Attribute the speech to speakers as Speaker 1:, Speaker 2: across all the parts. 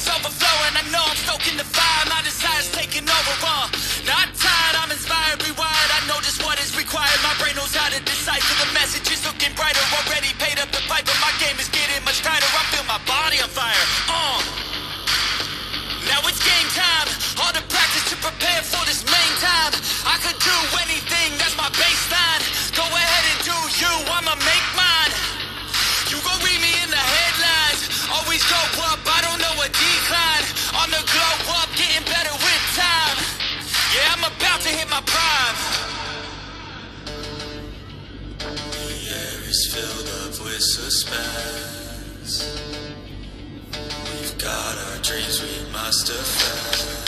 Speaker 1: is overflowing. I know I'm soaking the On the glow up, getting better with time. Yeah, I'm about to hit my prime.
Speaker 2: The air is filled up with suspense. We've got our dreams, we must defend.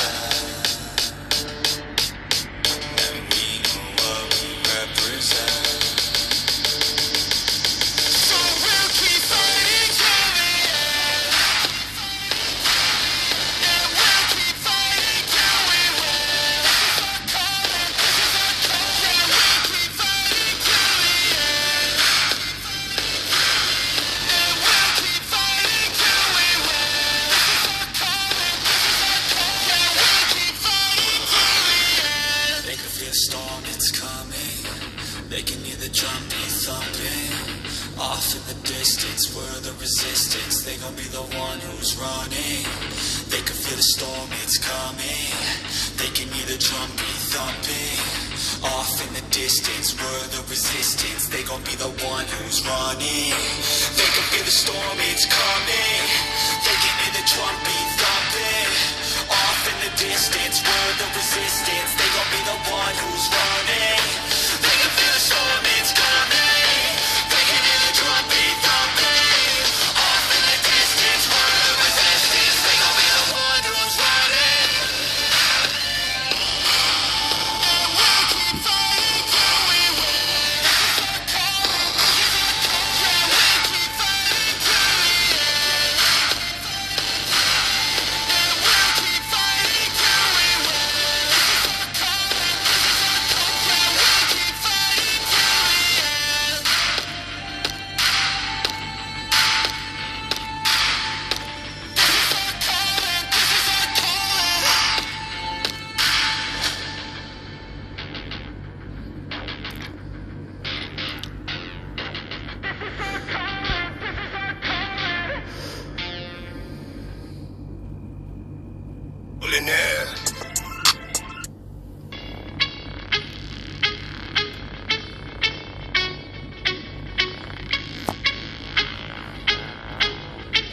Speaker 2: Uh... running. They can feel the storm, it's coming. They can hear the drum thumping. Off in the distance, we're the resistance. They gon' be the one who's running. They can feel the storm, it's coming. They can hear the drum thumping. Off in the distance, we're the resistance. They gon' be the one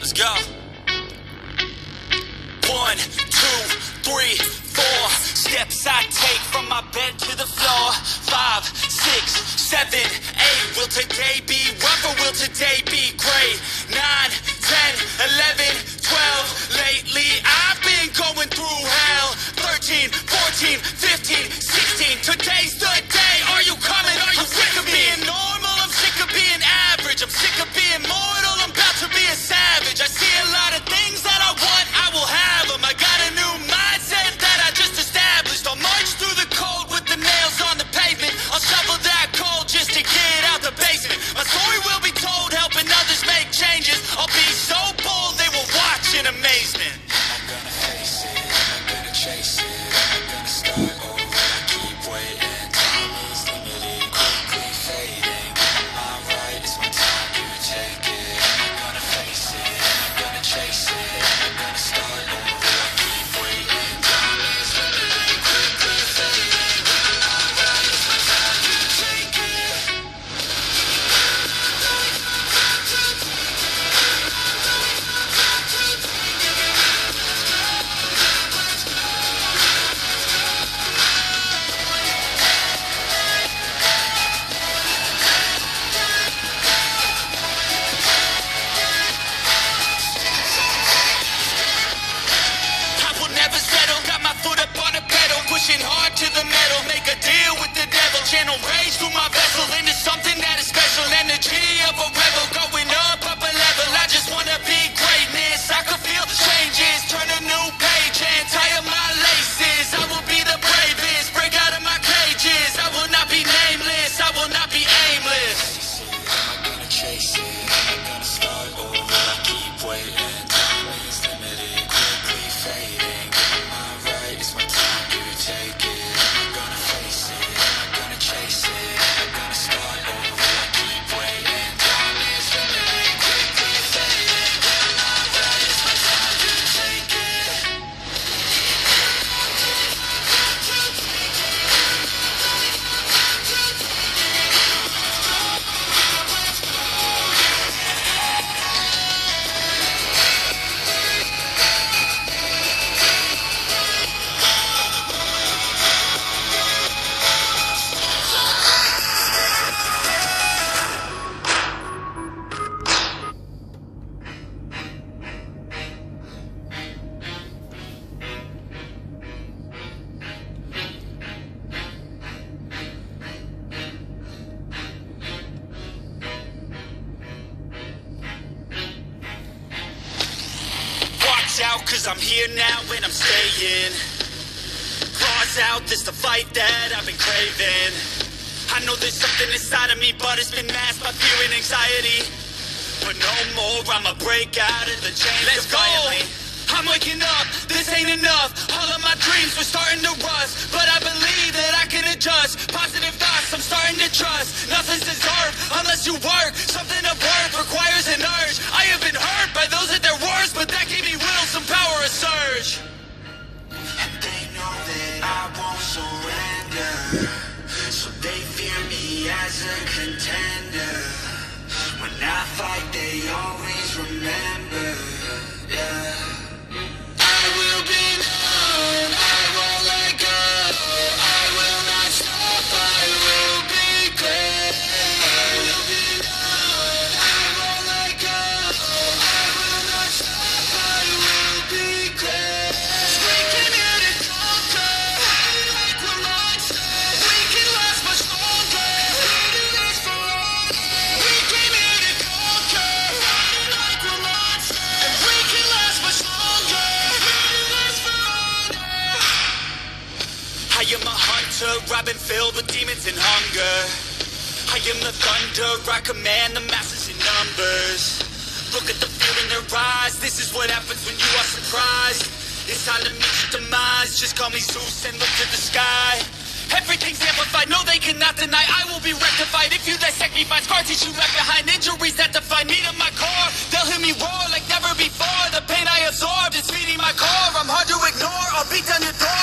Speaker 1: Let's go. One, two, three, four. Steps I take from my bed to the floor. Five, six, seven, eight. Will today be rough or will today be great? Nine, ten, eleven. Out, cause I'm here now and I'm staying. Claws out, this the fight that I've been craving. I know there's something inside of me, but it's been masked by fear and anxiety. But no more, I'ma break out of the chains Let's defiantly. I'm waking up, this ain't enough. All of my dreams were starting to rust, but I believe that I can adjust. Positive thoughts, I'm starting to trust. Nothing's deserved unless you work.
Speaker 2: Contender. When I fight, they always remember. Yeah.
Speaker 1: I've been filled with demons and hunger. I am the thunder, I command the masses in numbers. Look at the fear in their eyes, this is what happens when you are surprised. It's time to meet your demise, just call me Zeus and look to the sky. Everything's amplified, no they cannot deny I will be rectified if you dissect me Find that you left behind, injuries that define me to my core They'll hear me roar like never before The pain I absorbed is feeding my core I'm hard to ignore, I'll beat down your door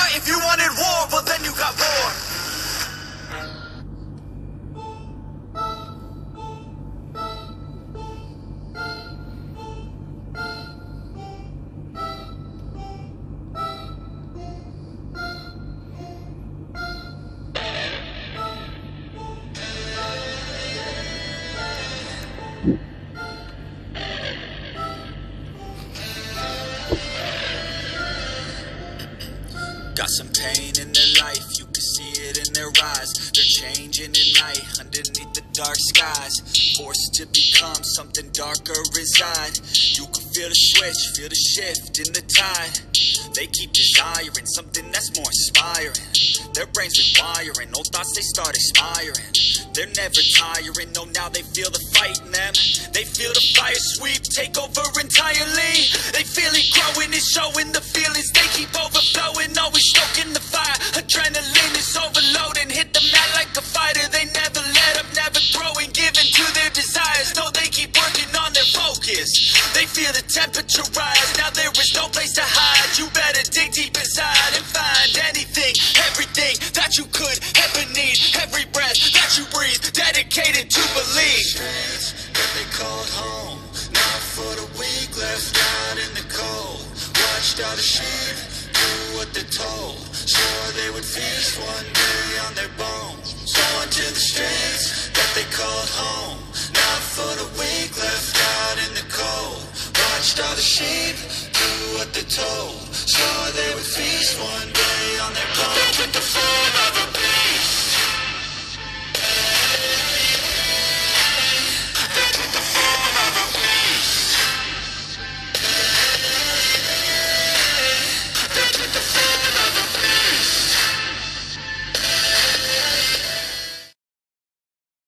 Speaker 1: Got
Speaker 2: some pain in their life, you can see it in their eyes. They're changing at night underneath the dark skies. Forced to become something darker inside. You can feel the switch, feel the shift in the tide. They keep desiring something that's more inspiring. Their brains rewiring, old thoughts they start expiring. They're never tiring, no, now they feel the fight in them. They feel the fire sweep take over entirely. They feel it growing, it's showing the feelings they keep overflowing, always stoking the fire. Adrenaline is overloading, for the weak left out in the cold. Watched all the sheep do what they're told. Swore they would feast one day on their bones. Going to the streets that they called home, not for the weak left out in the cold. Watched all the sheep do what they're told. Swore they would feast one